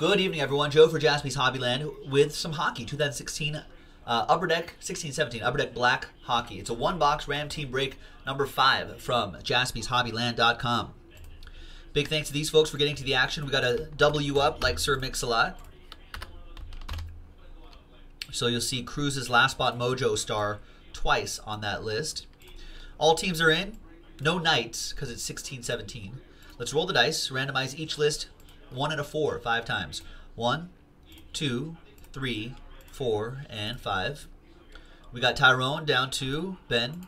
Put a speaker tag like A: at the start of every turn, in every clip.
A: Good evening, everyone. Joe for Jaspy's Hobbyland with some hockey. 2016 uh, Upper Deck, 16-17 Upper Deck Black Hockey. It's a one-box Random Team Break number five from JaspysHobbyland.com. Big thanks to these folks for getting to the action. We got a W up like Sir Mix-a-Lot. So you'll see Cruz's last spot mojo star twice on that list. All teams are in. No knights because it's 16-17. Let's roll the dice. Randomize each list one and a four five times. One, two, three, four, and five. We got Tyrone down to Ben.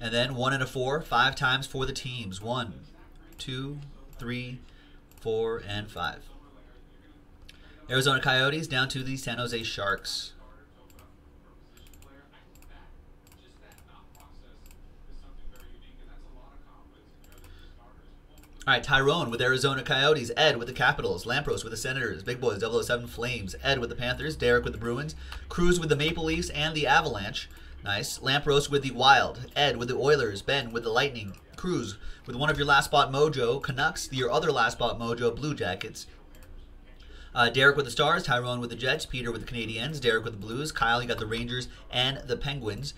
A: And then one and a four, five times for the teams. One, two, three, four, and five. Arizona Coyotes down to the San Jose Sharks. All right, Tyrone with Arizona Coyotes, Ed with the Capitals, Lampros with the Senators, Big Boys 007 Flames, Ed with the Panthers, Derek with the Bruins, Cruz with the Maple Leafs and the Avalanche. Nice. Lampros with the Wild, Ed with the Oilers, Ben with the Lightning, Cruz with one of your last spot mojo, Canucks, your other last spot mojo, Blue Jackets. Uh, Derek with the Stars, Tyrone with the Jets, Peter with the Canadiens, Derek with the Blues, Kyle, you got the Rangers and the Penguins.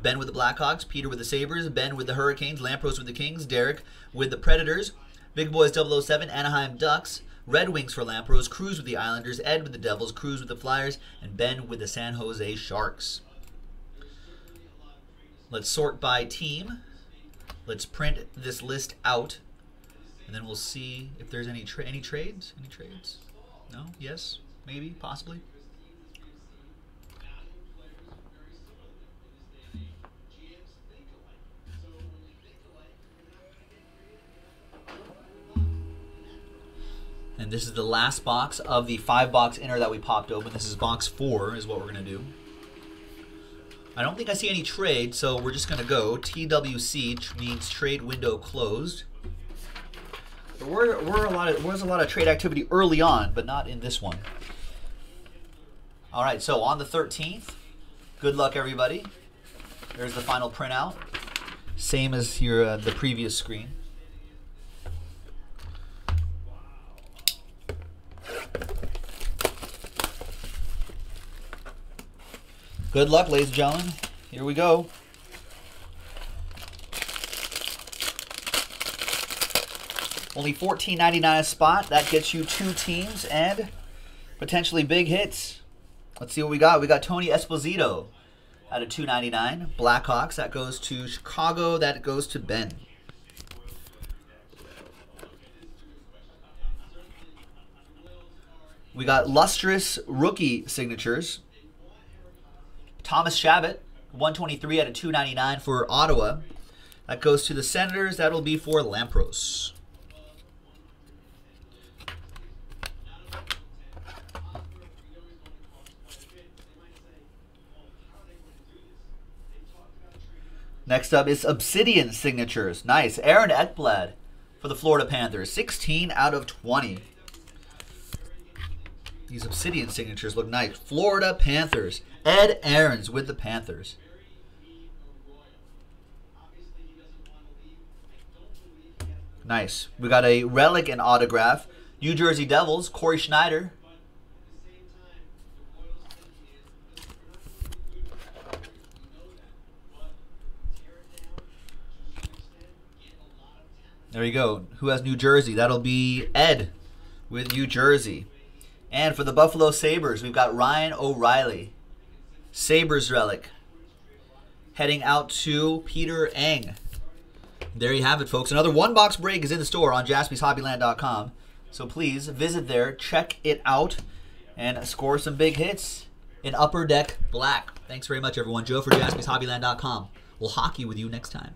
A: Ben with the Blackhawks, Peter with the Sabres, Ben with the Hurricanes, Lampros with the Kings, Derek with the Predators, Big Boys 007, Anaheim Ducks, Red Wings for Lampros, Cruz with the Islanders, Ed with the Devils, Cruz with the Flyers, and Ben with the San Jose Sharks. Let's sort by team. Let's print this list out, and then we'll see if there's any tra any trades. Any trades? No? Yes? Maybe? Possibly? And this is the last box of the five box inner that we popped open. This is box four is what we're going to do. I don't think I see any trade, so we're just going to go. TWC means trade window closed. There were, were a lot of, was a lot of trade activity early on, but not in this one. All right, so on the 13th, good luck everybody. There's the final printout. Same as your uh, the previous screen. Good luck, ladies and gentlemen. Here we go. Only $14.99 a spot. That gets you two teams and potentially big hits. Let's see what we got. We got Tony Esposito out of 299. Blackhawks. That goes to Chicago. That goes to Ben. We got lustrous rookie signatures. Thomas Chabot, 123 out of 299 for Ottawa. That goes to the Senators. That'll be for Lampros. Next up is Obsidian Signatures. Nice. Aaron Ekblad for the Florida Panthers. 16 out of 20. These Obsidian signatures look nice. Florida Panthers. Ed Aarons with the Panthers. Nice. We got a relic and autograph. New Jersey Devils, Cory Schneider. There you go. Who has New Jersey? That'll be Ed with New Jersey. And for the Buffalo Sabres, we've got Ryan O'Reilly. Sabres relic. Heading out to Peter Eng. There you have it, folks. Another one box break is in the store on jaspyshobbyland.com. So please visit there, check it out, and score some big hits in Upper Deck Black. Thanks very much, everyone. Joe for jaspyshobbyland.com. We'll hockey with you next time.